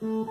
Thank you.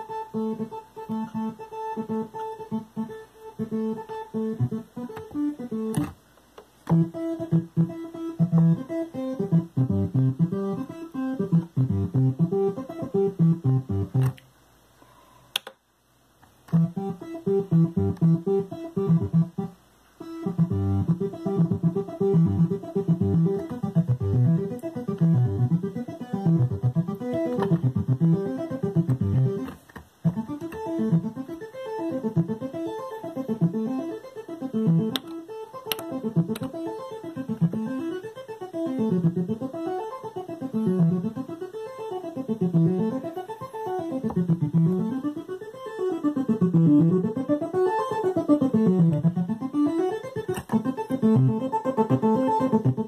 thank you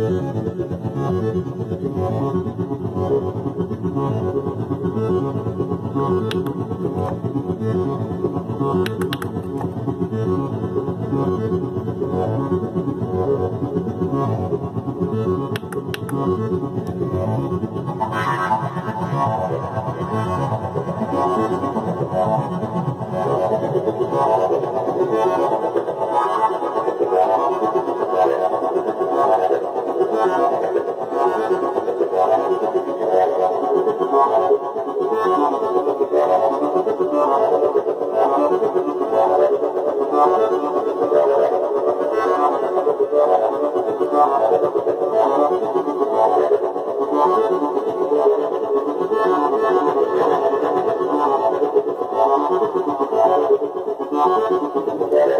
Thank you. Gracias.